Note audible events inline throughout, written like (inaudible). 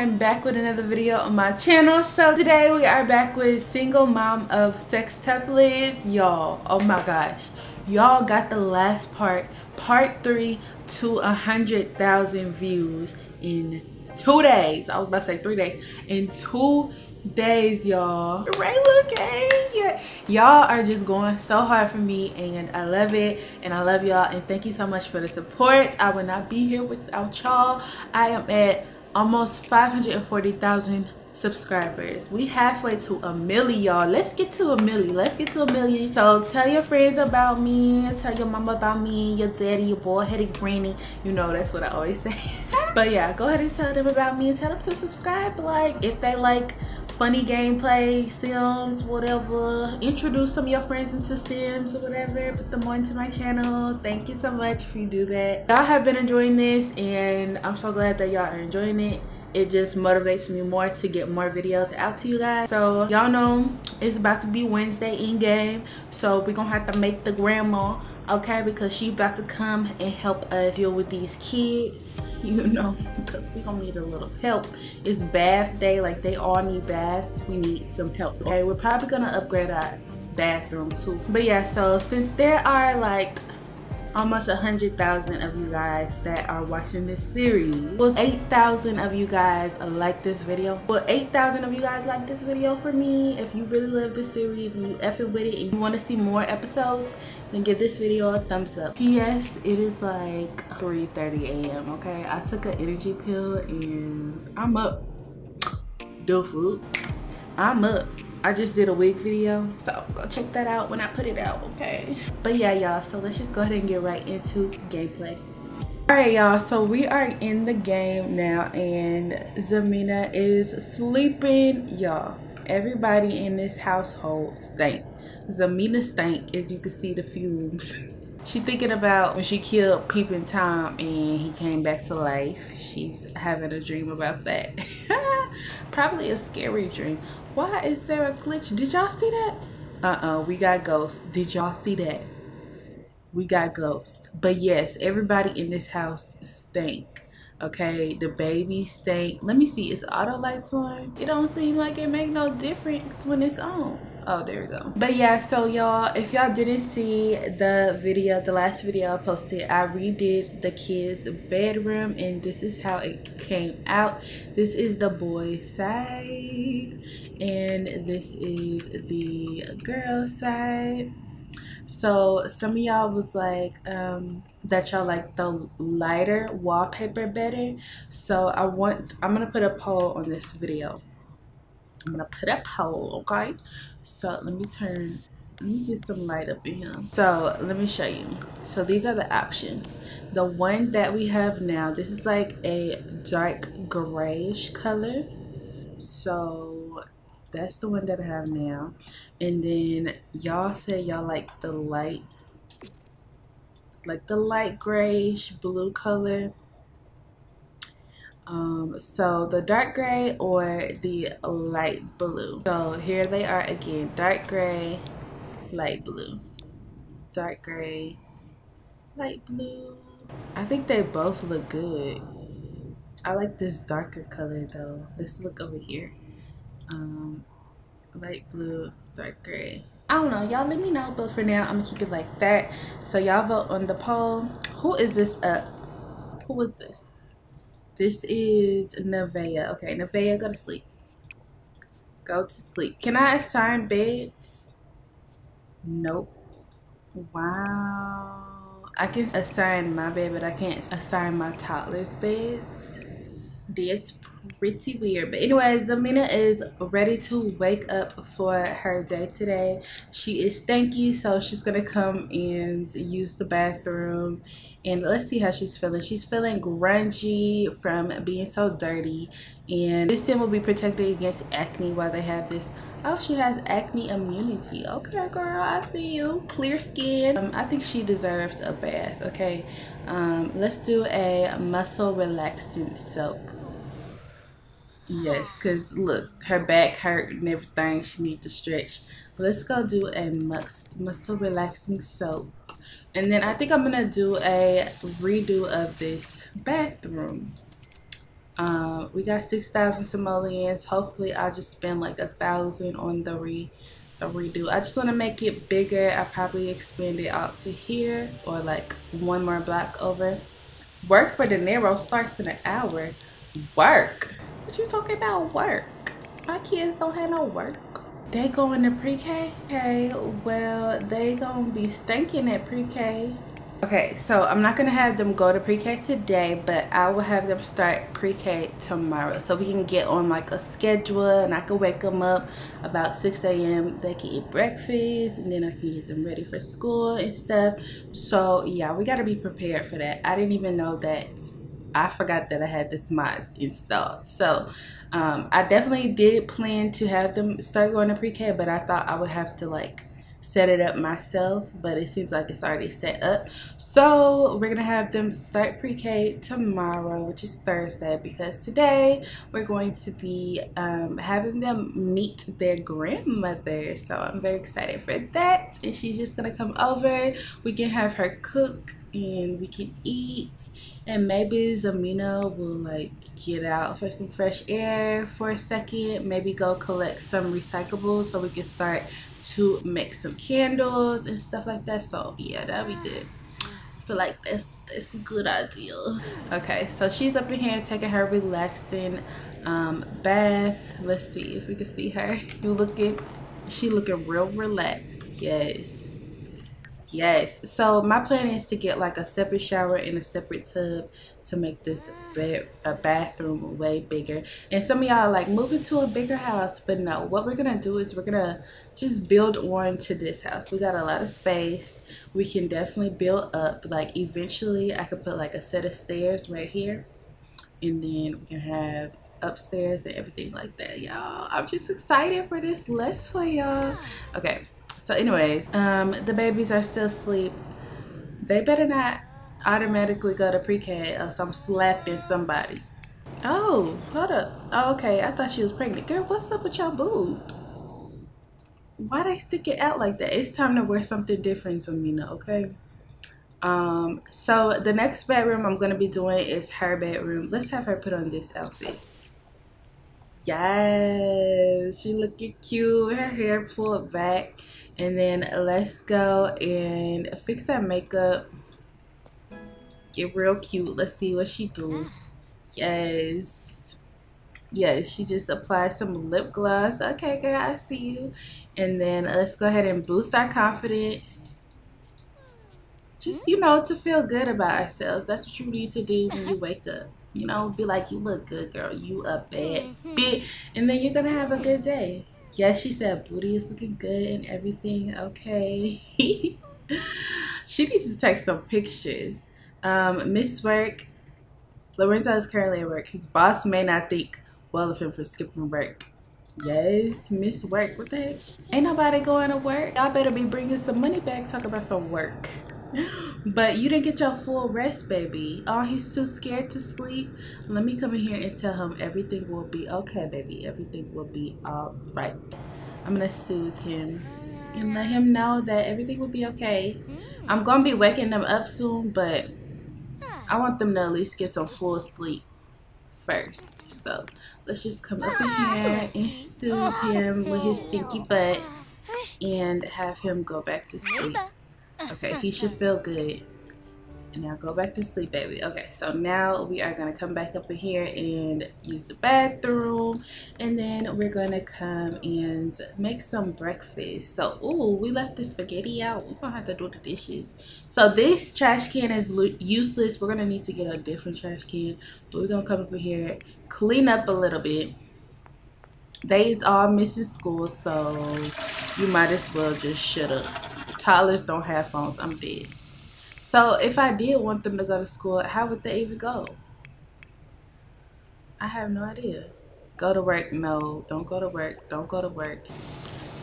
I'm back with another video on my channel. So today we are back with single mom of sextuplets. Y'all, oh my gosh. Y'all got the last part, part three to a hundred thousand views in two days. I was about to say three days. In two days, y'all. Rayla Y'all are just going so hard for me and I love it and I love y'all and thank you so much for the support. I would not be here without y'all. I am at almost 540,000 subscribers. We halfway to a million, y'all. Let's get to a million. Let's get to a million. So tell your friends about me. Tell your mama about me, your daddy, your boy-headed granny. You know, that's what I always say. (laughs) but yeah, go ahead and tell them about me and tell them to subscribe. Like, if they like funny gameplay, Sims, whatever. Introduce some of your friends into Sims or whatever. Put them onto my channel. Thank you so much if you do that. Y'all have been enjoying this and I'm so glad that y'all are enjoying it it just motivates me more to get more videos out to you guys so y'all know it's about to be wednesday in game so we're gonna have to make the grandma okay because she about to come and help us deal with these kids (laughs) you know because we gonna need a little help. It's bath day like they all need baths. We need some help okay? We're probably gonna upgrade our bathroom too. But yeah so since there are like almost a hundred thousand of you guys that are watching this series. Will 8,000 of you guys like this video? Will 8,000 of you guys like this video for me? If you really love this series and you effing with it and you want to see more episodes then give this video a thumbs up. Yes it is like 3:30 a.m okay? I took an energy pill and i'm up. Do food. I'm up I just did a wig video, so go check that out when I put it out, okay? But yeah, y'all, so let's just go ahead and get right into gameplay. Alright y'all, so we are in the game now and Zamina is sleeping. Y'all, everybody in this household stank. Zamina stank as you can see the fumes. (laughs) She thinking about when she killed Peeping Tom and he came back to life. She's having a dream about that. (laughs) Probably a scary dream. Why is there a glitch? Did y'all see that? Uh-uh, we got ghosts. Did y'all see that? We got ghosts. But yes, everybody in this house stink. Okay, the baby stink. Let me see, is auto lights on? It don't seem like it make no difference when it's on oh there we go but yeah so y'all if y'all didn't see the video the last video i posted i redid the kids bedroom and this is how it came out this is the boy side and this is the girl side so some of y'all was like um that y'all like the lighter wallpaper better so i want i'm gonna put a poll on this video I'm gonna put a poll, okay? So let me turn, let me get some light up in here. So let me show you. So these are the options. The one that we have now, this is like a dark grayish color. So that's the one that I have now. And then y'all say y'all like the light, like the light grayish blue color. Um, so the dark gray or the light blue. So here they are again dark gray light blue. Dark gray light blue. I think they both look good. I like this darker color though. Let's look over here um, light blue dark gray I don't know y'all let me know but for now I'm gonna keep it like that so y'all vote on the poll who is this up who was this this is Nevaeh. Okay, Nevaeh, go to sleep. Go to sleep. Can I assign beds? Nope. Wow. I can assign my bed, but I can't assign my toddler's beds. That's pretty weird. But anyways, Zamina is ready to wake up for her day today. She is stanky, so she's to come and use the bathroom. And let's see how she's feeling. She's feeling grungy from being so dirty. And this sim will be protected against acne while they have this. Oh she has acne immunity. Okay girl i see you. Clear skin. Um, i think she deserves a bath okay? Um, let's do a muscle relaxing soak yes because look her back hurt and everything she needs to stretch let's go do a muscle muscle relaxing soak and then I think I'm gonna do a redo of this bathroom. Um, we got 6,000 simoleons. Hopefully I'll just spend like a thousand on the re the redo. I just want to make it bigger. I probably expand it out to here or like one more block over. Work for De Niro starts in an hour. Work? What you talking about work? My kids don't have no work. They going to pre-K? Okay, well, they gonna be stinking at pre-K. Okay, so I'm not gonna have them go to pre-K today, but I will have them start pre-K tomorrow. So we can get on like a schedule and I can wake them up about 6 a.m. They can eat breakfast and then I can get them ready for school and stuff. So yeah, we gotta be prepared for that. I didn't even know that I forgot that I had this mod installed. So um, I definitely did plan to have them start going to pre-K, but I thought I would have to like set it up myself but it seems like it's already set up. So we're gonna have them start pre-k tomorrow which is thursday because today we're going to be um, having them meet their grandmother. So i'm very excited for that and she's just gonna come over. We can have her cook and we can eat and maybe Zamina will like get out for some fresh air for a second. Maybe go collect some recyclables so we can start to make some candles and stuff like that. So yeah that'd be good. I feel like that's that's a good idea. Okay so she's up in here taking her relaxing um, bath. Let's see if we can see her. (laughs) You looking she looking real relaxed. Yes yes. So my plan is to get like a separate shower and a separate tub to make this bed a bathroom way bigger. And some of y'all like move into a bigger house. But no what we're gonna do is we're gonna just build on to this house. We got a lot of space. We can definitely build up. Like eventually i could put like a set of stairs right here. And then we can have upstairs and everything like that y'all. I'm just excited for this. Let's play y'all. Okay so anyways, um, the babies are still asleep. They better not automatically go to pre-K or I'm slapping somebody. Oh, hold up. Oh, okay. I thought she was pregnant. Girl, what's up with y'all boobs? Why they stick it out like that? It's time to wear something different, Zamina, okay? Um, so the next bedroom I'm gonna be doing is her bedroom. Let's have her put on this outfit. Yes, she looking cute. Her hair pulled back and then let's go and fix that makeup. Get real cute. Let's see what she do. Yes. Yes she just applied some lip gloss. Okay girl i see you. And then let's go ahead and boost our confidence. Just you know to feel good about ourselves. That's what you need to do when you wake up. You know be like you look good girl. You a bad mm-hmm. bitch. And then you're gonna have a good day Yes, she said booty is looking good and everything. Okay. (laughs) she needs to take some pictures. Um, Miss Work. Lorenzo is currently at work. His boss may not think well of him for skipping work. Yes, Miss Work. What the heck? Ain't nobody going to work. Y'all better be bringing some money back. Talk about some work. But you didn't get your full rest, baby. Oh, he's too scared to sleep. Let me come in here and tell him everything will be okay, baby. Everything will be all right. I'm going to soothe him and let him know that everything will be okay. I'm going to be waking them up soon, but I want them to at least get some full sleep first. So let's just come up in here and soothe him with his stinky butt and have him go back to sleep. Okay, he should feel good. And now go back to sleep, baby. Okay, so now we are to come back up in here and use the bathroom. And then we're to come and make some breakfast. So, ooh, we left the spaghetti out. We're to have to do the dishes. So this trash can is useless. We're to need to get a different trash can. But we're to come up in here, clean up a little bit. They is all missing school, so you might as well just shut up toddlers don't have phones. I'm dead. So if I did want them to go to school, how would they even go? I have no idea. Go to work? No, don't go to work. Don't go to work.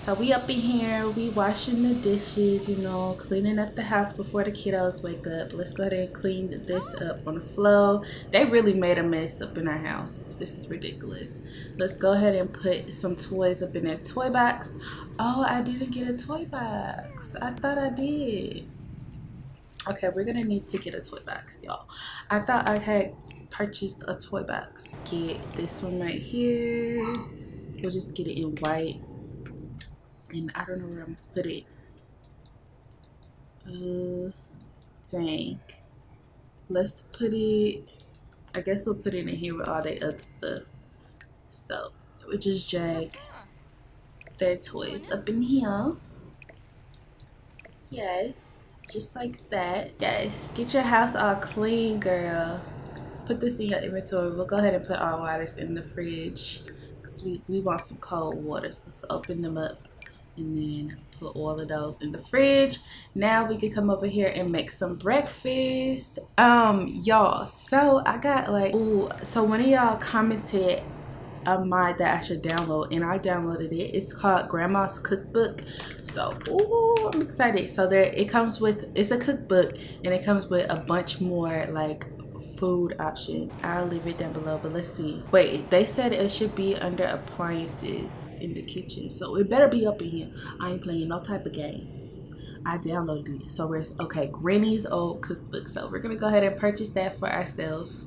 So we up in here, we washing the dishes, you know, cleaning up the house before the kiddos wake up. Let's go ahead and clean this up on the floor. They really made a mess up in our house. This is ridiculous. Let's go ahead and put some toys up in that toy box. Oh, I didn't get a toy box. I thought I did. Okay, we're gonna need to get a toy box, y'all. I thought I had purchased a toy box. Get this one right here. We'll just get it in white. And I don't know where I'm gonna put it. Uh, dang. Let's put it, I guess we'll put it in here with all the other stuff. So, we'll just drag their toys up in here. Yes, just like that. Yes, get your house all clean, girl. Put this in your inventory. We'll go ahead and put our waters in the fridge. Cause we, we want some cold water. So let's open them up and then put all of those in the fridge. Now we can come over here and make some breakfast. Um, y'all, so I got like, ooh, so one of y'all commented a mod that I should download and I downloaded it. It's called Grandma's Cookbook. So, ooh, I'm excited. So there it comes with it's a cookbook and it comes with a bunch more like food options. I'll leave it down below, but let's see. Wait, they said it should be under appliances in the kitchen. So it better be up in here. I ain't playing no type of games. I downloaded it. So we're okay, Granny's old cookbook. So we're gonna go ahead and purchase that for ourselves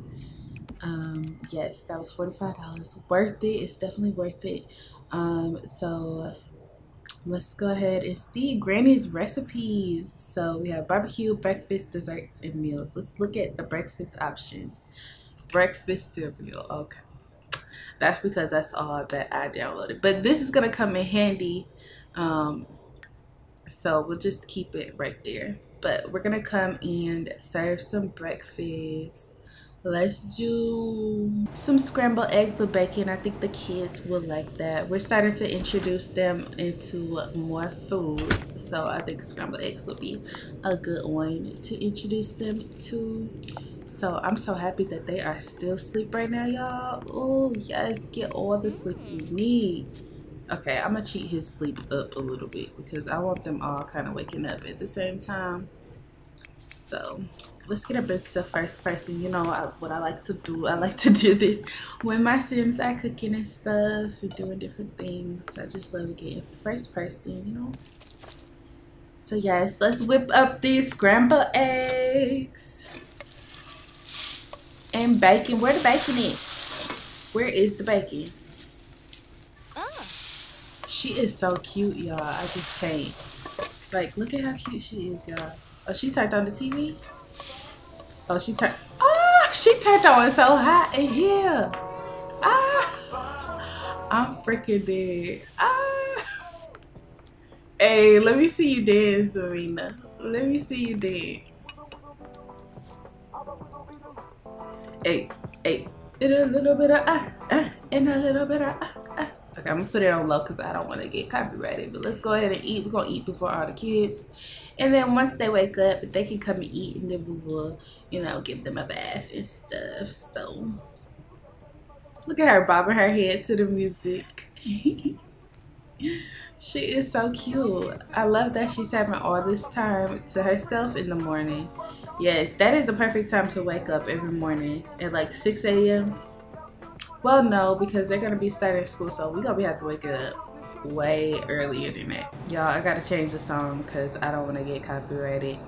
um yes that was $45 worth it it's definitely worth it um so let's go ahead and see granny's recipes. So we have barbecue breakfast desserts and meals. Let's look at the breakfast options. Breakfast cereal okay. That's because that's all that i downloaded. But this is gonna come in handy um so we'll just keep it right there. But we're gonna come and serve some breakfast let's do some scrambled eggs with bacon. I think the kids will like that. We're starting to introduce them into more foods so i think scrambled eggs would be a good one to introduce them to. So i'm so happy that they are still asleep right now y'all. Oh yes get all the sleep you need. Okay i'm gonna cheat his sleep up a little bit because i want them all kind of waking up at the same time. So let's get a bit to the first person you know I, what i like to do i like to do (laughs) this. When my sims are cooking and stuff and doing different things. I just love getting first person you know? So yes let's whip up these scrambled eggs and bacon. Where the bacon is where is the bacon? Oh. she is so cute y'all. I just can't. Like look at how cute she is y'all. Oh she turned on the tv Oh, she turned. Oh, she turned on so hot in here. Ah, I'm freaking dead. Ah. Hey, let me see you dance, Serena. Let me see you dance. Hey, hey, in a little bit of ah, ah, in a little bit of ah, ah. Okay, I'm gonna put it on low because I don't want to get copyrighted. But let's go ahead and eat. We're gonna eat before all the kids. And then once they wake up, they can come and eat and then we will, you know, give them a bath and stuff. So look at her bobbing her head to the music. (laughs) she is so cute. I love that she's having all this time to herself in the morning. Yes, that is the perfect time to wake up every morning at like 6 a.m. Well, no, because they're going to be starting school, so we're going to have to wake up way earlier than that. Y'all, I gotta change the song because I don't want to get copyrighted.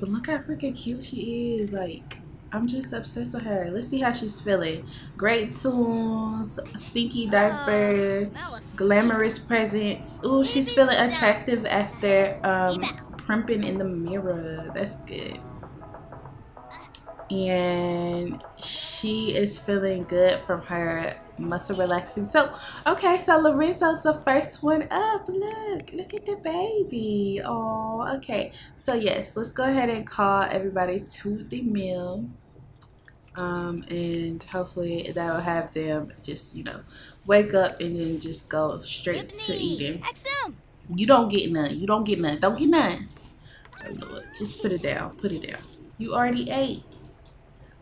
But look how freaking cute she is. Like, I'm just obsessed with her. Let's see how she's feeling. Great tunes, stinky diaper, glamorous presence. Ooh, she's feeling attractive after um, primping in the mirror. That's good. And she is feeling good from her muscle relaxing so okay so lorenzo's the first one up. Look look at the baby. Oh okay. So yes let's go ahead and call everybody to the meal. Um and hopefully that will have them just you know wake up and then just go straight to eating. You don't get none. You don't get none. Don't get none. Oh, just put it down. Put it down. You already ate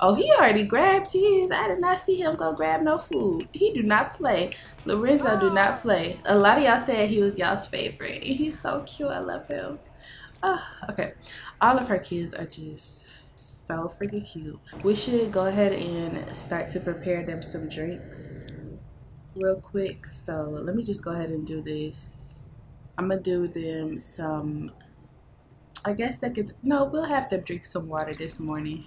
Oh, he already grabbed his. I did not see him go grab no food. He do not play. Lorenzo do not oh. play. A lot of y'all said he was y'all's favorite. He's so cute. I love him. Oh, okay. All of her kids are just so freaking cute. We should go ahead and start to prepare them some drinks real quick. So let me just go ahead and do this. I'm going to do them some, I guess they could, no, we'll have them drink some water this morning.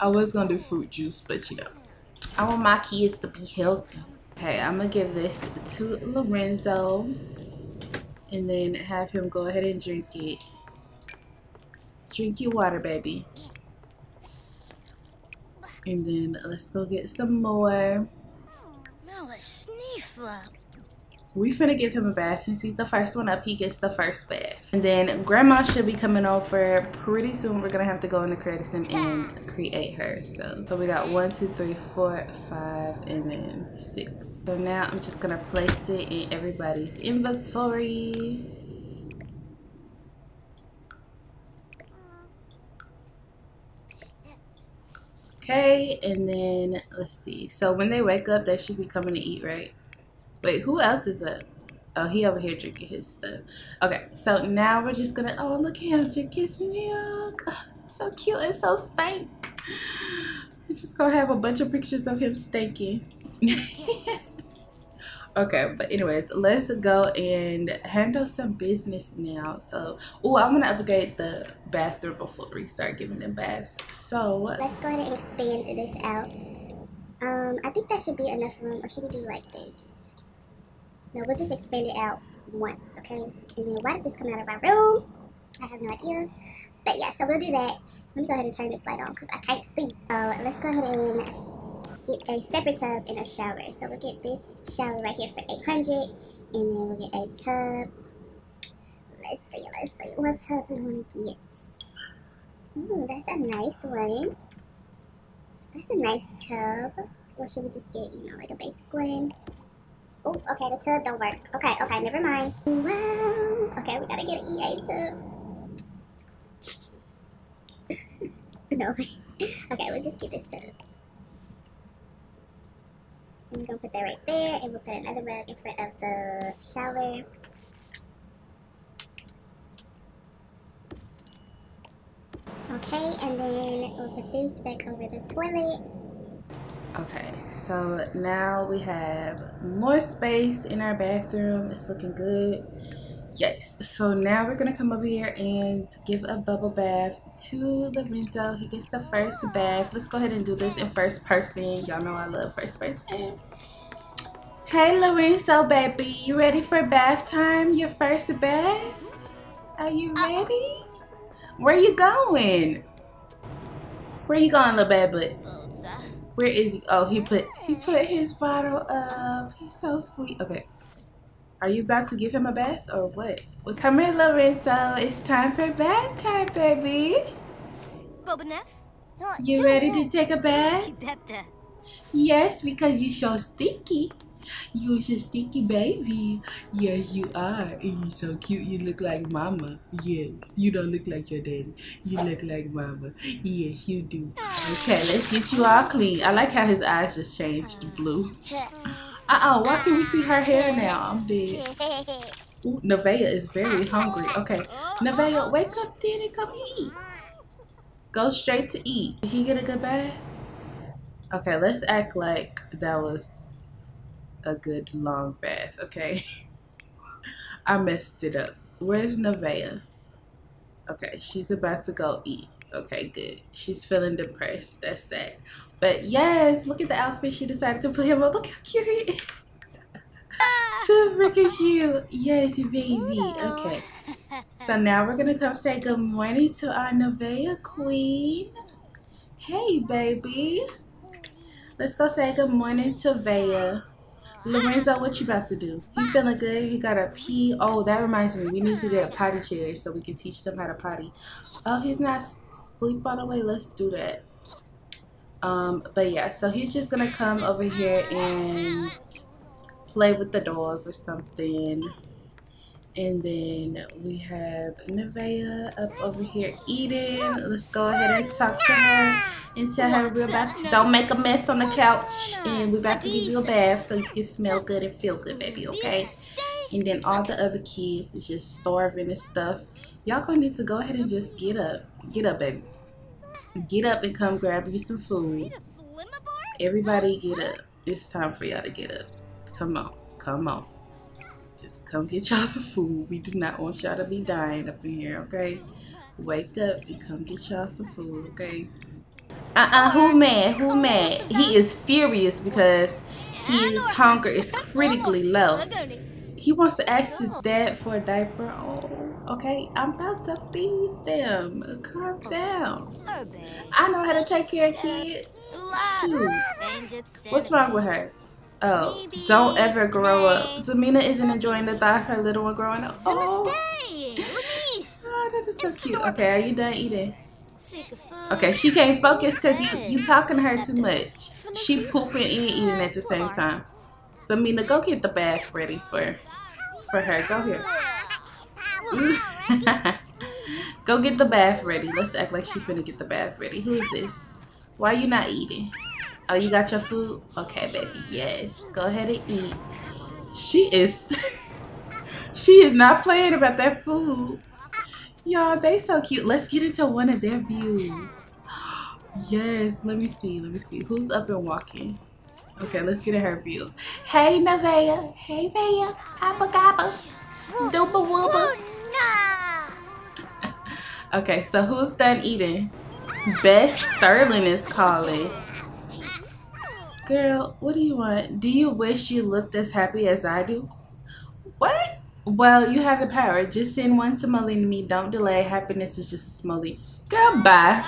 I was gonna do fruit juice, but you know, I want my kids to be healthy. Okay, I'm gonna give this to Lorenzo and then have him go ahead and drink it. Drink your water, baby. And then let's go get some more. We finna give him a bath since he's the first one up. He gets the first bath. And then grandma should be coming over pretty soon. We're gonna have to go in the credits and, and create her. So, so we got one, two, three, four, five, and then six. So now I'm just gonna place it in everybody's inventory. Okay, and then let's see. So when they wake up, they should be coming to eat, right? Wait, who else is up? Oh, he over here drinking his stuff. Okay, so now we're just gonna, oh, look at him drinking his milk. so cute and so stank. We're just gonna have a bunch of pictures of him stinking. (laughs) okay but anyways let's go and handle some business now so oh i'm gonna upgrade the bathroom before we start giving them baths so let's go ahead and expand this out um i think that should be enough room or should we do like this no we'll just expand it out once okay and then why did this come out of our room i have no idea but yeah so we'll do that let me go ahead and turn this light on because i can't see so let's go ahead and get a separate tub and a shower. So we'll get this shower right here for 800 and then we'll get a tub. Let's see, let's see what tub we want to get. Ooh, that's a nice one. That's a nice tub. Or should we just get, you know, like a basic one? Oh, okay, the tub don't work. Okay, okay, never mind. Wow. Okay, we gotta get an EA tub. (laughs) no, okay, we'll just get this tub. I'm gonna put that right there and we'll put another rug in front of the shower. Okay, and then we'll put this back over the toilet. Okay, so now we have more space in our bathroom. It's looking good. Yes, so now we're gonna come over here and give a bubble bath to Lorenzo. He gets the first bath. Let's go ahead and do this in first person. Y'all know I love first person. Hey Lorenzo, baby, you ready for bath time? Your first bath? Are you ready? Where you going? Where you going, little butt? Where is he? Oh, he put he put his bottle up. He's so sweet. Okay. Are you about to give him a bath or what? Well, come here, Lorenzo. It's time for bath time, baby. You ready to take a bath? Yes, because you so stinky. You're a stinky baby. Yes, you are. And you so cute. You look like mama. Yes. You don't look like your daddy. You look like mama. Yes, you do. Okay, let's get you all clean. I like how his eyes just changed to blue. Uh-oh, why can't we see her hair now? I'm dead. Ooh, Nevaeh is very hungry. Okay, Nevaeh, wake up then and come eat. Go straight to eat. Did he get a good bath? Okay, let's act like that was a good long bath, okay? (laughs) I messed it up. Where's Nevaeh? Okay, she's about to go eat. Okay, good. She's feeling depressed. That's sad. But yes, look at the outfit she decided to put him on. Look how cute he is. (laughs) so freaking cute. Yes, baby. Okay. So now we're gonna come say good morning to our Nevaeh queen. Hey, baby. Let's go say good morning to Vea. Lorenzo, what you about to do? He feeling good? He got a pee? Oh, that reminds me. We need to get a potty chair so we can teach them how to potty. Oh, he's not asleep by the way. Let's do that. Um, but yeah, so he's just gonna come over here and play with the dolls or something. And then we have Nevaeh up over here eating. Let's go ahead and talk to her and tell her we're about don't make a mess on the couch and we're about to give you a bath so you can smell good and feel good baby okay? and then all the other kids is just starving and stuff. Y'all gonna need to go ahead and just get up. Get up baby. Get up and come grab you some food. Everybody get up. It's time for y'all to get up. Come on. Come on. Just come get y'all some food. We do not want y'all to be dying up in here okay? Wake up and come get y'all some food okay Uh-uh, who mad? Who mad? He is furious because his hunger is critically low. He wants to ask his dad for a diaper. Oh, okay. I'm about to feed them. Calm down. I know how to take care of kids. Shoot. What's wrong with her? Oh, don't ever grow up. Zamina isn't enjoying the thought of her little one growing up. Oh, oh that is so cute. Okay, are you done eating? Okay, she can't focus because you, you talking to her too much. She pooping and eating at the same time. So Mina, go get the bath ready for for her. Go here. (laughs) go get the bath ready. Let's act like she finna get the bath ready. Who is this? Why you not eating? Oh, you got your food? Okay, baby. Yes. Go ahead and eat. She is... (laughs) she is not playing about that food. Y'all, they so cute. Let's get into one of their views. (gasps) Yes, let me see. Let me see. Who's up and walking? Okay, let's get in her view. Hey, Nevaeh. Hey, Vaya. Appa gabba. Dooba wooba. (laughs) okay, so who's done eating? Best Sterling is calling. Girl, what do you want? Do you wish you looked as happy as I do? What? Well, you have the power. Just send one simoleon to me. Don't delay. Happiness is just a simoleon. Girl, bye.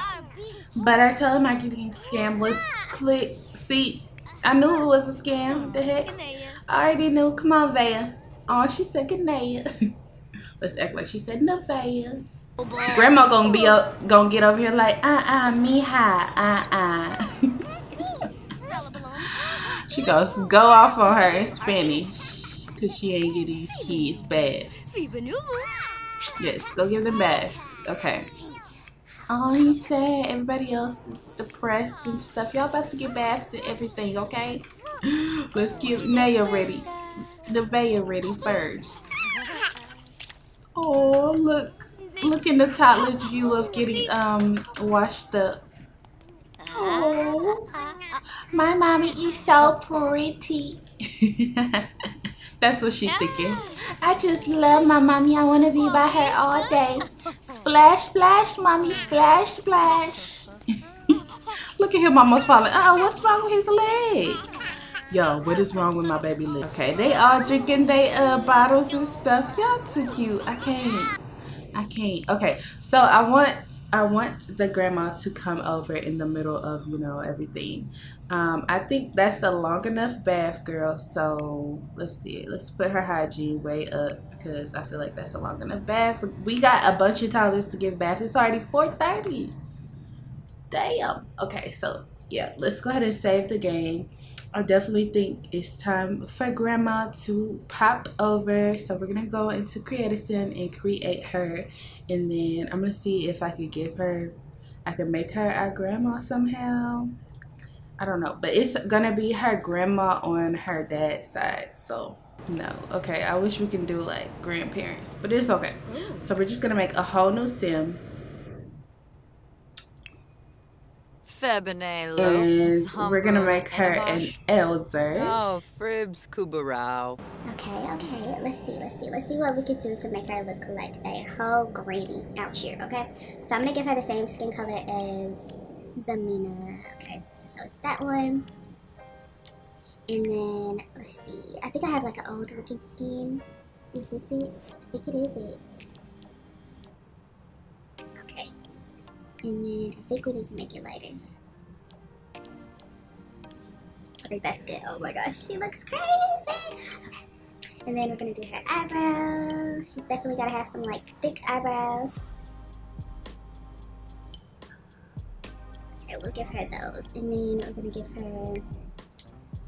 But I tell him I getting scam was click. See, I knew it was a scam. What the heck? I already knew. Come on, Vaya. Oh, she said good night. Let's act like she said Nevaeh. Grandma gonna be up, gonna get over here like, uh-uh, mija, uh-uh. (laughs) she goes, go off on her in Spanish. Cause she ain't get these kids baths. Yes, go give them baths. Okay. Oh, he said everybody else is depressed and stuff. Y'all about to get baths and everything, okay? (gasps) Let's get Naya ready. Nevaeh ready first. Oh, look. Look in the toddler's view of getting um washed up. Oh, my mommy is so pretty. (laughs) That's what she's thinking. I just love my mommy. I want to be by her all day. Splash, splash, mommy, splash, splash. (laughs) Look at him almost falling. Uh oh, what's wrong with his leg? Yo, what is wrong with my baby leg? Okay, they all drinking they uh bottles and stuff. Y'all too cute. I can't. I can't. Okay, so I want I want the grandma to come over in the middle of you know everything. Um, I think that's a long enough bath, girl. So let's see. Let's put her hygiene way up because I feel like that's a long enough bath. We got a bunch of toddlers to give bath. It's already 4:30. Damn. Okay, so yeah, let's go ahead and save the game. I definitely think it's time for grandma to pop over. So we're gonna go into Create-A-Sim and create her. And then I'm gonna see if I could give her, I can make her our grandma somehow. I don't know, but it's gonna be her grandma on her dad's side. So no, okay, I wish we can do like grandparents, but it's okay. So we're just gonna make a whole new sim and we're gonna make her an elder. Oh, Fribs Kubarao. Okay, okay. Let's see, let's see, let's see what we can do to make her look like a whole granny out here. Okay, so I'm gonna give her the same skin color as Zamina. Okay, so it's that one. And then let's see. I think I have like an old looking skin. Is this it? I think it is it. And then I think we need to make it lighter. I think that's good. Oh my gosh, she looks crazy. Okay. And then we're gonna do her eyebrows. She's definitely gotta have some like thick eyebrows. Okay, we'll give her those. And then we're gonna give her,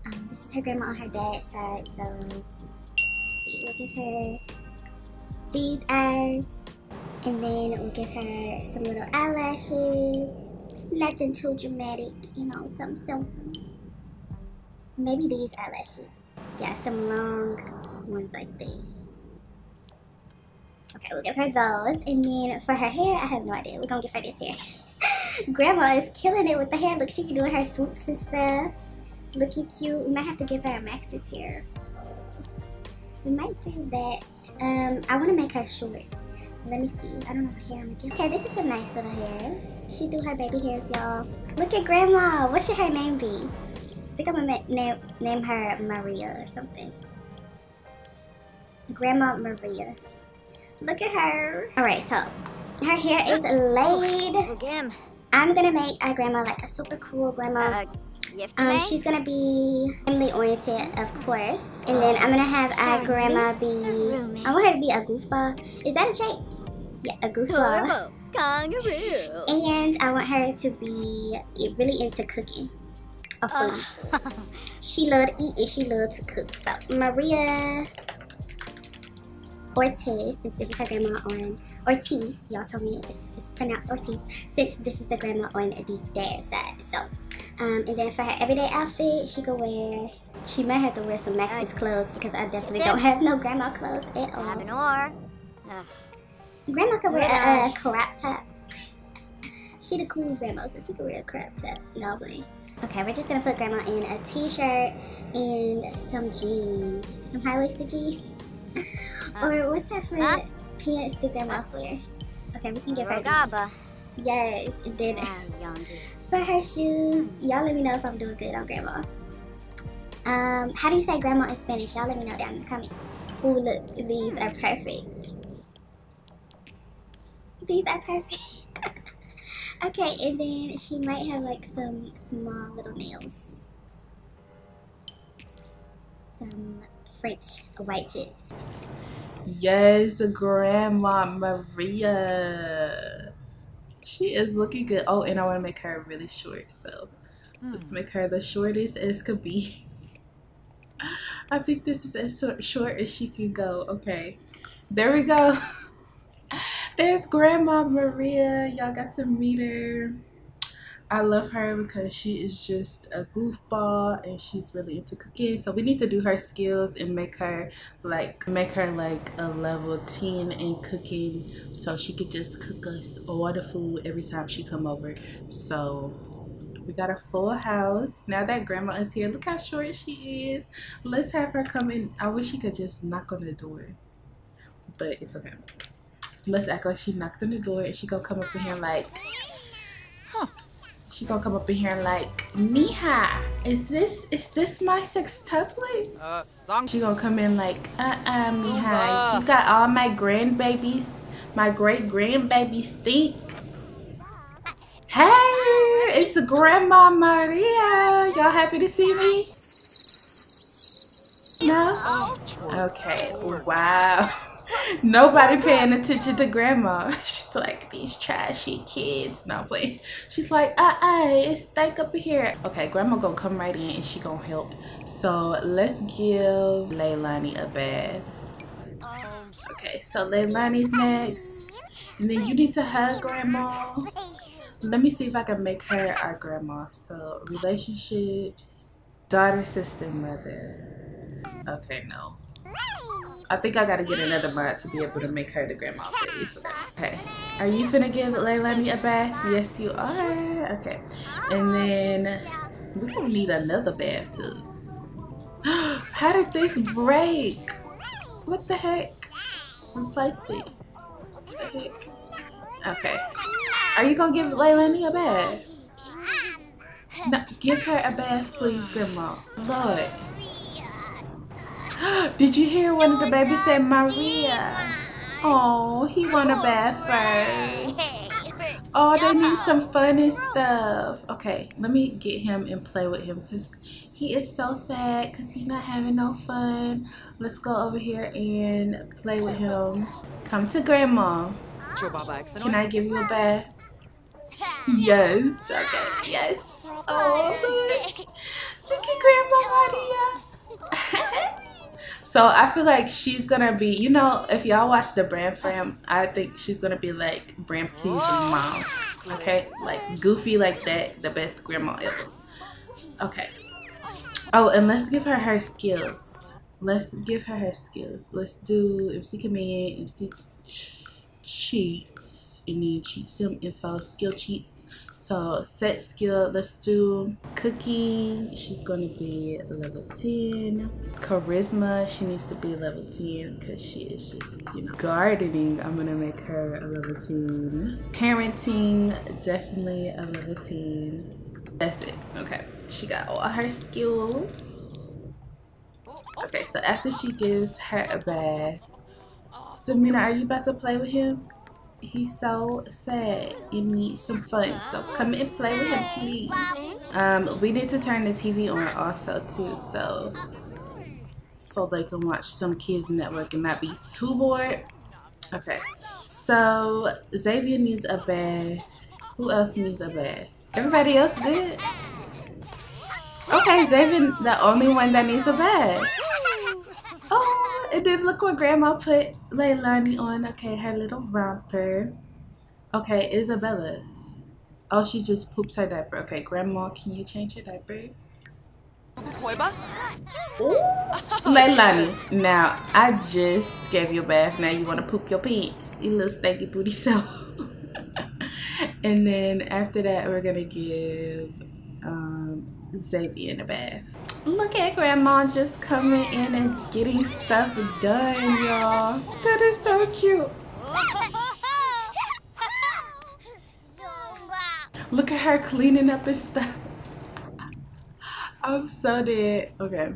um, this is her grandma on her dad's side. So let's see, we'll give her these eyes. And then we'll give her some little eyelashes. Nothing too dramatic, you know, something simple maybe these eyelashes. Yeah, some long ones like this. Okay, we'll give her those. And then for her hair, I have no idea. We're gonna give her this hair. (laughs) Grandma is killing it with the hair. Look, she be doing her swoops and stuff. Looking cute. We might have to give her a maxis hair. We might do that. Um, I want to make her short. Let me see. I don't know what hair I'm gonna give. Okay, this is a nice little hair. She do her baby hairs, y'all. Look at grandma. What should her name be? I think I'm gonna name, name her Maria or something. Grandma Maria. Look at her. Alright, so her hair is laid. Again. I'm gonna make our grandma like a super cool grandma. Um, she's gonna be family oriented, of course. And then I'm gonna have our grandma be. I want her to be a goofball. Is that a trait? Yeah, a goofball. Turbo (laughs) kangaroo. And I want her to be really into cooking. A food. Uh, (laughs) She loved to eat and she loved to cook. So Maria Ortiz, since this is her grandma on Ortiz, y'all told me it's, it's pronounced Ortiz, since this is the grandma on the dad side. So, um, and then for her everyday outfit, she could wear. She might have to wear some Maxis clothes because I definitely don't (laughs) have no grandma clothes at all. Habanor. Grandma could wear a, a crop top. She the cool grandma, so she could wear a crop top. No way. Okay, we're just gonna put grandma in a t-shirt and some jeans, some high-waisted jeans. (laughs) or what's that for Huh? pants do grandmas wear? Okay, we can give her these. Rogaba. Yes, and then for her shoes, y'all let me know if I'm doing good on grandma. Um, how do you say grandma in Spanish? Y'all let me know down in the comment. Ooh, look, these are perfect. These are perfect. (laughs) okay, and then she might have like some small little nails. Some French white tips. Yes, Grandma Maria. She is looking good. Oh, and I want to make her really short, so just hmm. make her the shortest as could be. (laughs) I think this is as short, short as she can go. Okay, there we go. (laughs) There's Grandma Maria. Y'all got to meet her. I love her because she is just a goofball and she's really into cooking. So we need to do her skills and make her like make her like a level 10 in cooking so she could just cook us all the food every time she come over. So we got a full house. Now that grandma is here, look how short she is. Let's have her come in. I wish she could just knock on the door. But it's okay. Let's act like she knocked on the door and she gonna come up in here like huh? she gonna come up in here like, Mija, is this is this my sextuplet? Uh. She gonna come in like, uh-uh, Mija, you got all my grandbabies, my great grandbaby stink. Hey, it's Grandma Maria. Y'all happy to see me? No? Okay, wow. (laughs) Nobody paying attention to grandma. (laughs) She's like, these trashy kids. No, playing. She's like, uh uh, it's stank up here. Okay, grandma gonna come right in and she gonna help. So let's give Leilani a bath. Okay, so Leilani's next. And then you need to hug grandma. Let me see if I can make her our grandma. So relationships, daughter, sister, mother. Okay, no. I think I gotta get another mod to be able to make her the grandma face. Okay. Are you finna give Leilani a bath? Yes, you are. Okay. And then we gonna need another bath too. (gasps) How did this break? What the heck? Replace it. What the heck? Okay. Are you gonna give Leilani a bath? No, give her a bath, please, Grandma. Lord. (gasps) Did you hear one of the babies say Maria? Oh, he want a bath first. (laughs) Oh, they need some funny stuff. Okay, let me get him and play with him because he is so sad because he's not having no fun. Let's go over here and play with him. Come to Grandma. Can I give you a bath? Yes. Okay. Yes. (laughs) Oh, look. Look at Grandma Maria. (laughs) so I feel like she's gonna be, you know, if y'all watch the Bram Fam, I think she's gonna be like Bram T's mom. Okay, like goofy like that, the best grandma ever. Okay. Oh, and let's give her her skills. Let's give her her skills. Let's do MC command, MC cheats, and then cheat sim info skill cheats. So set skill. Let's do Cookie, she's gonna be level 10. Charisma, she needs to be level 10 because she is just, you know, gardening. I'm gonna make her a level 10. Parenting, definitely a level 10. That's it. Okay. She got all her skills. Okay, so after she gives her a bath, Zamina, are you about to play with him? He's so sad. You need some fun. So come and play with him, please. Um, we need to turn the TV on also too, so so they can watch some kids network and not be too bored. Okay. So Xavier needs a bath. Who else needs a bath? Everybody else good? Okay, Xavier the only one that needs a bath. And then look what grandma put Leilani on. Okay, her little romper. Okay, Isabella. Oh, she just poops her diaper. Okay, grandma, can you change your diaper? Leilani, now I just gave you a bath. Now you want to poop your pants, you little stanky booty self. (laughs) and then after that, we're gonna give um, Xavier in the bath. Look at grandma just coming in and getting stuff done, y'all. That is so cute. Look at her cleaning up and stuff. I'm so dead. Okay.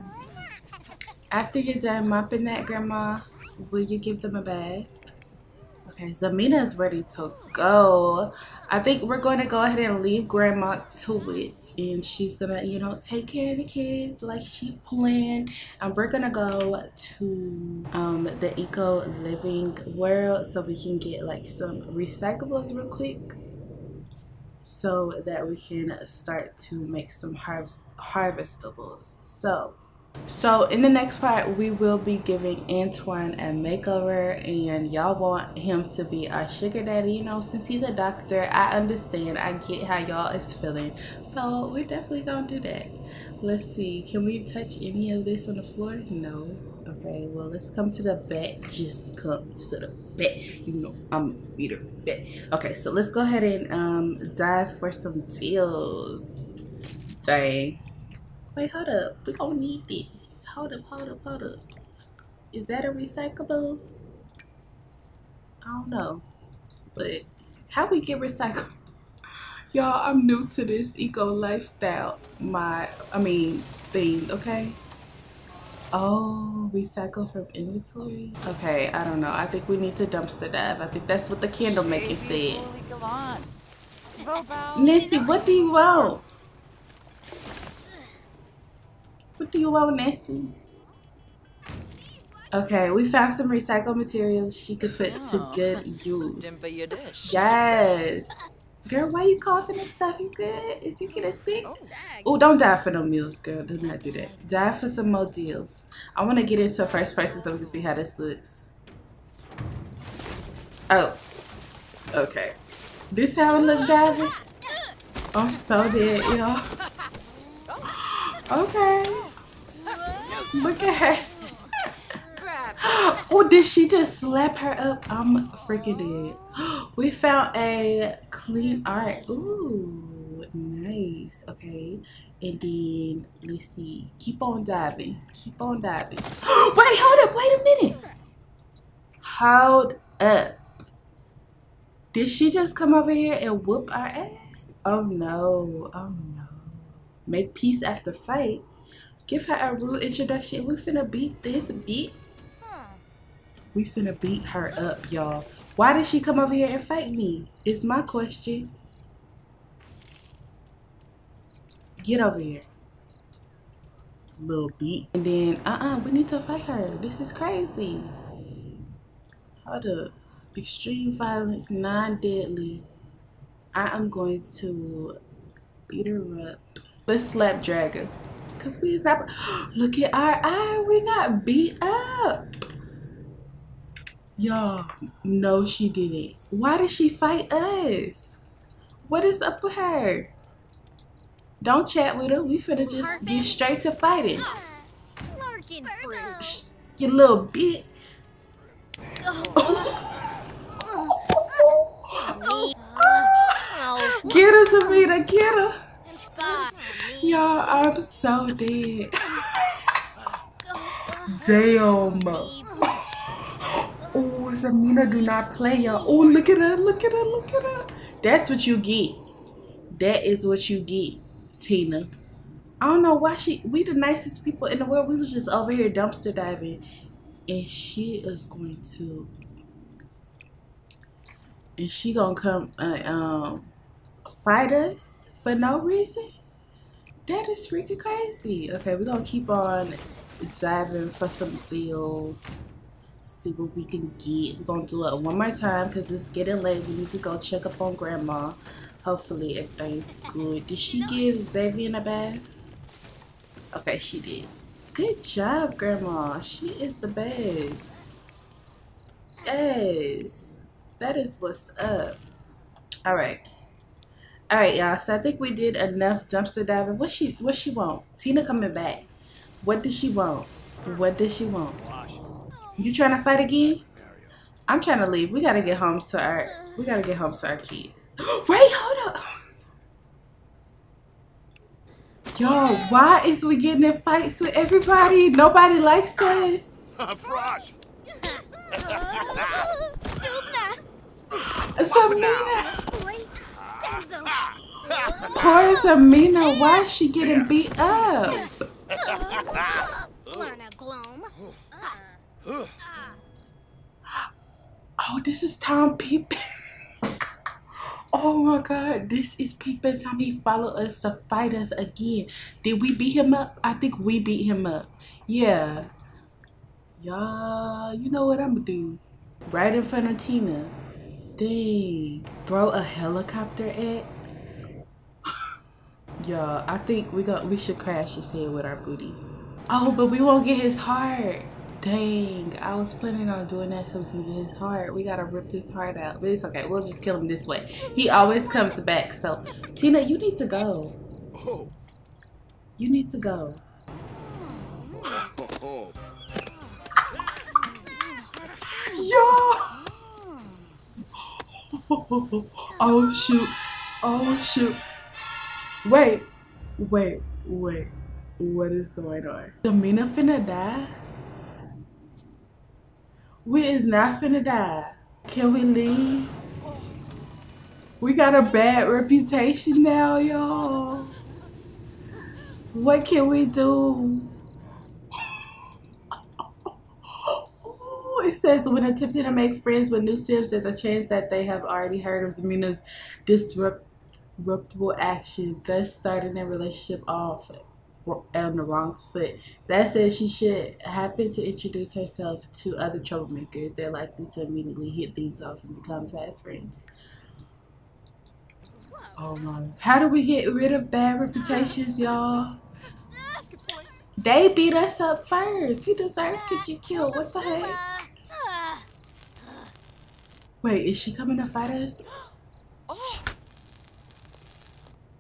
After you're done mopping that, grandma, will you give them a bath? Okay, Zamina is ready to go. I think we're going to go ahead and leave grandma to it. And she's going to, you know, take care of the kids like she planned. And we're going to go to um, the Eco Living World so we can get like some recyclables real quick. So that we can start to make some harvest harvestables. So so in the next part, we will be giving Antoine a makeover and y'all want him to be our sugar daddy. You know, since he's a doctor, I understand. I get how y'all is feeling. So we're definitely gonna do that. Let's see, can we touch any of this on the floor? No. Okay, well let's come to the bed. Just come to the bed. You know, I'm eater bed. Okay, so let's go ahead and um dive for some deals. Dang. Wait, hold up. We gonna need this. Hold up, hold up, hold up. Is that a recyclable? I don't know. But how we get recycled? (laughs) Y'all, I'm new to this eco lifestyle. My, I mean, thing, okay? Oh, recycle from inventory? Okay, I don't know. I think we need to dumpster dive. I think that's what the candle maker said. Nessie, what do you want? What do you want, Nessie? Okay, we found some recycled materials she could put to oh. good (laughs) use. Dimpa your dish. Yes. Girl, why you coughing and stuff? You good? Is you getting sick? Oh. oh, don't die for no meals, girl. Do not do that. Die for some more deals. I want to get into first person so we can see how this looks. Oh. Okay. This how it look, Davin? I'm so dead, y'all. (laughs) Okay. Look at her. (gasps) Oh, did she just slap her up? I'm freaking dead. (gasps) We found a clean art. Ooh, nice. Okay. And then, let's see. Keep on diving. Keep on diving. (gasps) Wait, hold up. Wait a minute. Hold up. Did she just come over here and whoop our ass? Oh, no. Oh, no. Make peace after fight. Give her a rude introduction. We finna beat this beat. We finna beat her up, y'all. Why did she come over here and fight me? It's my question. Get over here. Little beat. And then, uh-uh, we need to fight her. This is crazy. Hold up. Extreme violence, non-deadly. I am going to beat her up. Let's slap Dragon. Cause we is not (gasps) look at our eye. We got beat up. Y'all, no, she didn't. Why did she fight us? What is up with her? Don't chat with her. We finna just get straight to fighting. Larkin fruit. Sh- You little bit. Oh, (laughs) Get her, Savita, get her. Y'all, I'm so dead. Damn. Oh, Zamina do not play, y'all. Oh, look at her, look at her, look at her. That's what you get. That is what you get, Tina. I don't know why she, we the nicest people in the world. We was just over here dumpster diving. And she is going to, and she gonna come uh, um fight us for no reason? That is freaking crazy. Okay, we're gonna keep on diving for some seals. See what we can get. We're gonna do it one more time because it's getting late. We need to go check up on grandma. Hopefully everything's good. Did she give Xavier a bath? Okay, she did. Good job, grandma. She is the best. Yes. That is what's up. Alright. All right, y'all. So I think we did enough dumpster diving. What she what she want? Tina coming back. What does she want? What does she want? You trying to fight again? I'm trying to leave. We gotta get home to our we gotta get home to our kids. (gasps) Wait, hold up. Yo, why is we getting in fights with everybody? Nobody likes us. Frosh! (laughs) Zamina. Poor Zamina. Why is she getting beat up? Learn a gloom. Ah. Oh, this is Tom Peepin. (laughs) oh my god, this is Peepin Tom. He followed us to fight us again. Did we beat him up? I think we beat him up. Yeah. Y'all, you know what I'm gonna do. Right in front of Tina. Dang. Throw a helicopter at? Y'all, I think we got we should crash his head with our booty. Oh, but we won't get his heart. Dang, I was planning on doing that so can get his heart. We gotta rip his heart out. But it's okay, we'll just kill him this way. He always comes back. So, Tina, you need to go. You need to go. Yo! (laughs) Oh shoot. Oh shoot. Wait. Wait. Wait. What is going on? Damina finna die? We is not finna die. Can we leave? We got a bad reputation now, y'all. What can we do? It says when attempting to make friends with new Sims, there's a chance that they have already heard of Zamina's disruptible action, thus starting a relationship off on the wrong foot. That said, she should happen to introduce herself to other troublemakers. They're likely to immediately hit things off and become fast friends. Oh my. How do we get rid of bad reputations, y'all? They beat us up first. He deserved to get killed. What the heck? Wait, is she coming to fight us?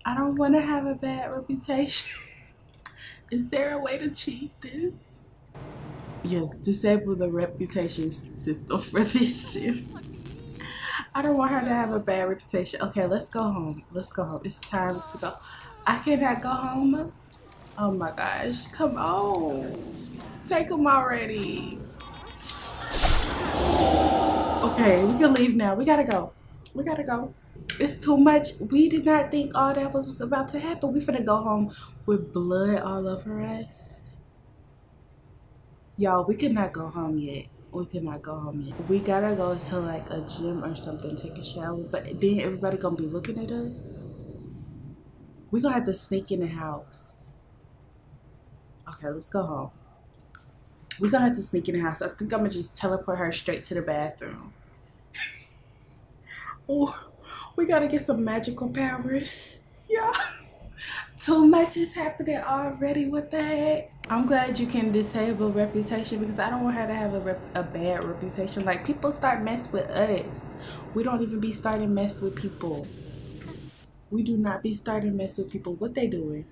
I don't want to have a bad reputation. (laughs) is there a way to cheat this? Yes, disable the reputation system (laughs) for this too. I don't want her to have a bad reputation. Okay, let's go home. Let's go home. It's time to go. I cannot go home. Oh my gosh. Come on. Take them already. Okay, we can leave now. We gotta go. We gotta go. It's too much. We did not think all that was, was about to happen. We finna go home with blood all over us. Y'all, we cannot go home yet. We cannot go home yet. We gotta go to like a gym or something, take a shower. But then everybody gonna be looking at us. We gonna have to sneak in the house. Okay, let's go home. We gonna have to sneak in the house. I think I'm gonna just teleport her straight to the bathroom. (laughs) oh, we gotta get some magical powers. Yeah. Too much is happening already. with that. I'm glad you can disable reputation because I don't want her to have a, a bad reputation. Like people start mess with us. We don't even be starting mess with people. We do not be starting mess with people. What they doing?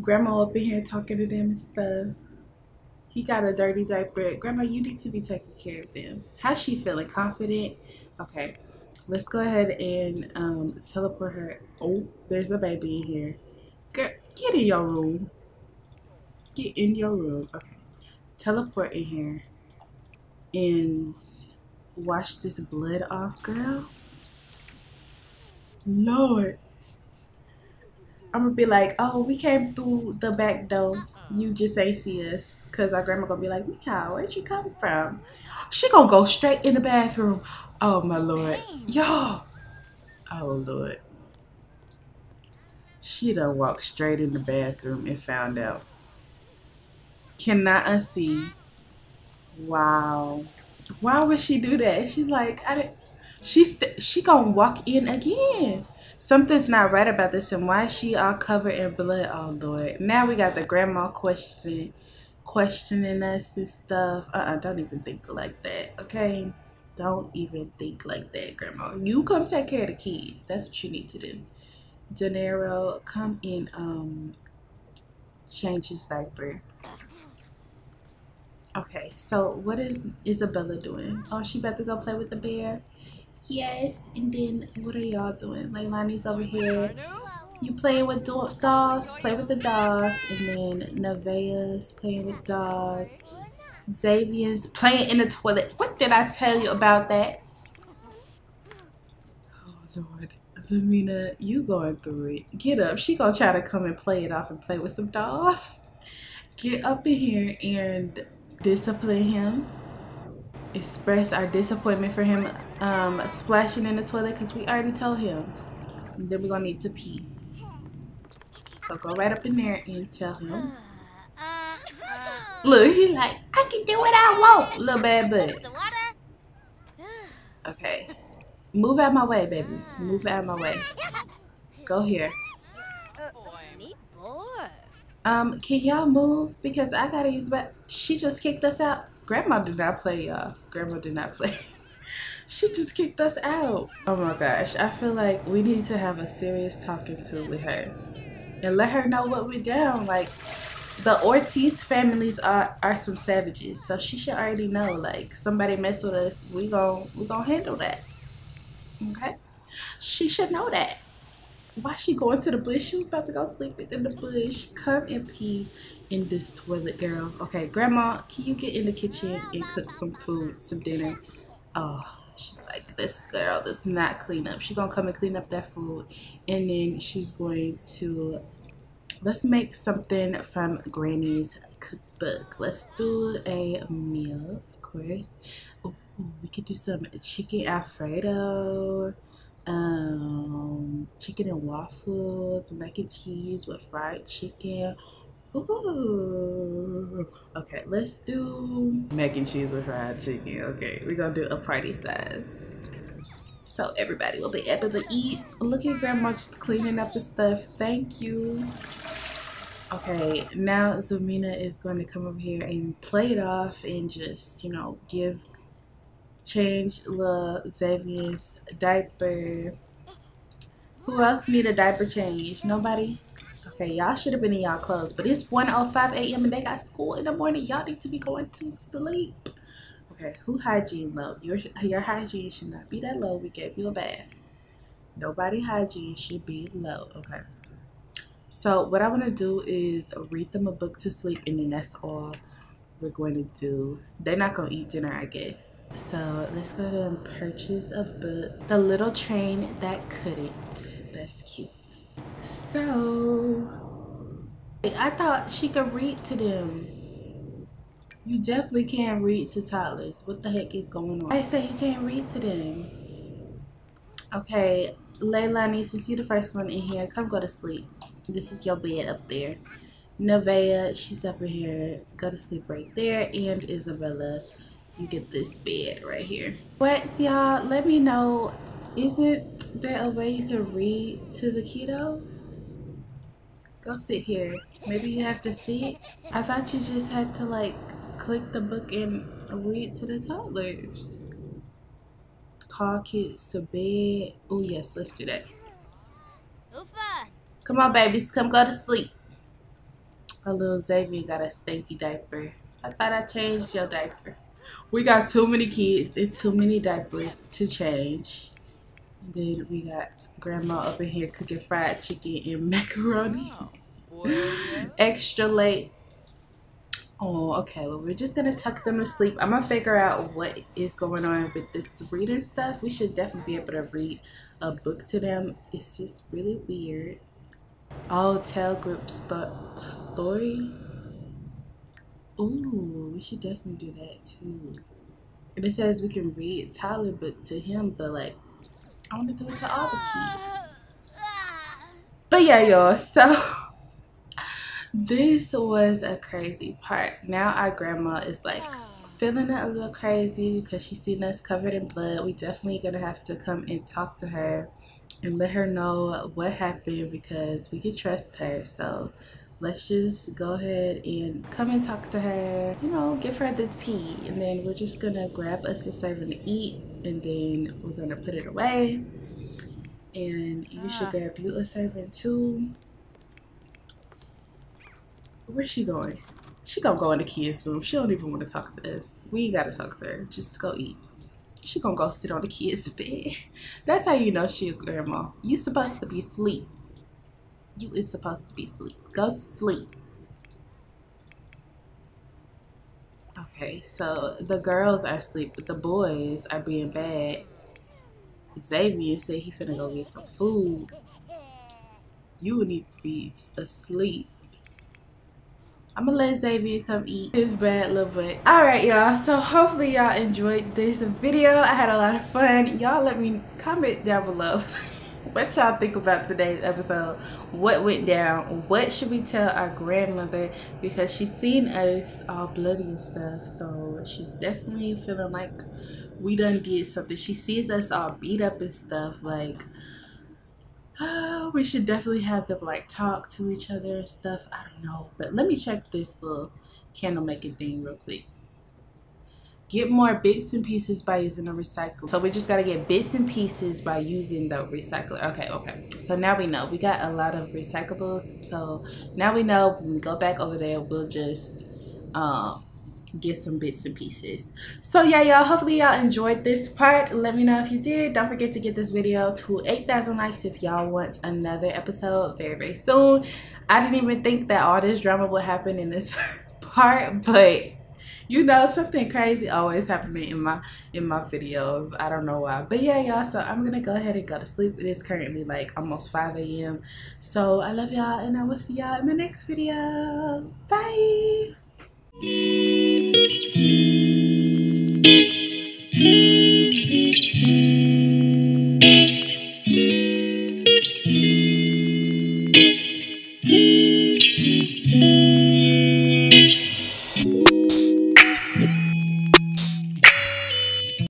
Grandma up in here talking to them and stuff. He got a dirty diaper. Grandma, you need to be taking care of them. How's she feeling? Confident? Okay. Let's go ahead and um, teleport her. Oh, there's a baby in here. Girl, get in your room. get in your room. Okay. Teleport in here and wash this blood off, girl. Lord. I'm gonna be like, oh, we came through the back door. You just ain't see us. Cause our grandma gonna be like, Meow, where'd you come from? She gonna go straight in the bathroom. Oh my lord. Y'all. Oh lord. She done walked straight in the bathroom and found out. Cannot unsee. Wow. Why would she do that? She's like, I didn't. She's she gonna walk in again. Something's not right about this, and why is she all covered in blood? Oh Lord! Now we got the grandma questioning, questioning us and stuff. Uh, uh don't even think like that. Okay, don't even think like that, grandma. You come take care of the kids. That's what you need to do. De Niro, come in. Um, change his diaper. Okay, so what is Isabella doing? Oh, she about to go play with the bear. Yes, and then what are y'all doing? Leilani's over here. You playing with dolls? Play with the dolls. And then Nevaeh's playing with dolls. Xavier's playing in the toilet. What did I tell you about that? Oh, Lord. Zamina, you going through it. Get up. She gonna try to come and play it off and play with some dolls. Get up in here and discipline him express our disappointment for him um, splashing in the toilet because we already told him that we're gonna need to pee. So go right up in there and tell him. Look, he like, I can do what I want, little bad butt. Okay. Move out of my way, baby. Move out of my way. (laughs) Go here. Um, can y'all move? Because I gotta use my she just kicked us out. Grandma did not play, y'all. Grandma did not play. (laughs) she just kicked us out. Oh my gosh. I feel like we need to have a serious talking to with her. And let her know what we're down. Like, the Ortiz families are, are some savages. So she should already know. Like, somebody mess with us, we gon' we gon' handle that. Okay? She should know that. Why she going to the bush? She was about to go sleep in the bush. Come and pee in this toilet, girl. Okay, Grandma, can you get in the kitchen and cook some food, some dinner? Oh, she's like, this girl does not clean up. She's gonna come and clean up that food. And then she's going to, let's make something from Granny's cookbook. Let's do a meal, of course. Ooh, we could do some chicken alfredo um, chicken and waffles, mac and cheese with fried chicken. Ooh. Okay, let's do mac and cheese with fried chicken. Okay, we're gonna do a party size. So everybody will be able to eat. Look at grandma just cleaning up the stuff. Thank you. Okay, now Zamina is going to come over here and play it off and just, you know, give change little Xavier's diaper. Who else need a diaper change? Nobody? Okay, y'all should have been in y'all clothes. But it's 1.05 a.m. and they got school in the morning. Y'all need to be going to sleep. Okay, who hygiene low? Your, your hygiene should not be that low. We gave you a bath. Nobody hygiene should be low. Okay. So what I want to do is read them a book to sleep and then that's all we're going to do. They're not going to eat dinner, I guess. So let's go to purchase a book. The Little Train That Couldn't. That's cute. So, I thought she could read to them. You definitely can't read to toddlers. What the heck is going on? I say you can't read to them. Okay, Leilani, since you're the first one in here, come go to sleep. This is your bed up there. Nevaeh, she's up in here. Go to sleep right there. And Isabella, you get this bed right here. What, y'all? Let me know. Isn't there a way you can read to the kiddos? Go sit here. Maybe you have to see it. I thought you just had to like click the book and read to the toddlers. Call kids to bed. Oh yes, let's do that. Come on, babies. Come go to sleep. A little Xavier got a stinky diaper. I thought I changed your diaper. We got too many kids and too many diapers to change. Then we got grandma up in here cooking fried chicken and (laughs) macaroni. Oh, Extra late. Oh, okay. Well, we're just gonna tuck them to sleep. I'm gonna figure out what is going on with this reading stuff. We should definitely be able to read a book to them. It's just really weird. Oh, tell group st story. Ooh, we should definitely do that too. And it says we can read Tyler book to him, but like, I want to do it to all the kids. But yeah, y'all. So. (laughs) this was a crazy part. Now our grandma is like feeling it a little crazy because she's seen us covered in blood. We definitely gonna have to come and talk to her and let her know what happened because we can trust her. So let's just go ahead and come and talk to her, you know, give her the tea. And then we're just gonna grab us a serving to eat and then we're gonna put it away. And you should ah. grab you a serving too. Where's she going? She gonna go in the kids' room. She don't even want to talk to us. We ain't gotta talk to her. Just go eat. She gonna go sit on the kids' (laughs) bed. That's how you know she a grandma. You supposed to be asleep. You is supposed to be asleep. Go to sleep. Okay, so the girls are asleep, but the boys are being bad. Xavier said he finna go get some food. You need to be asleep. I'm gonna let Xavier come eat his bad little butt. Alright y'all, so hopefully y'all enjoyed this video. I had a lot of fun. Y'all let me comment down below (laughs) what y'all think about today's episode. What went down? What should we tell our grandmother? Because she's seen us all bloody and stuff. So she's definitely feeling like we done did something. She sees us all beat up and stuff. Like (sighs) we should definitely have them like talk to each other and stuff. I don't know. But let me check this little candle making thing real quick. Get more bits and pieces by using a recycler. So we just gotta get bits and pieces by using the recycler. Okay, okay. So now we know. We got a lot of recyclables. So now we know when we go back over there, we'll just um get some bits and pieces so yeah y'all hopefully y'all enjoyed this part let me know if you did don't forget to get this video to 8,000 likes if y'all want another episode very very soon I didn't even think that all this drama would happen in this (laughs) part but you know something crazy always happening in my in my videos. I don't know why. But yeah y'all so i'm gonna go ahead and go to sleep. It is currently like almost 5 a.m so i love y'all and i will see y'all in my next video. Bye.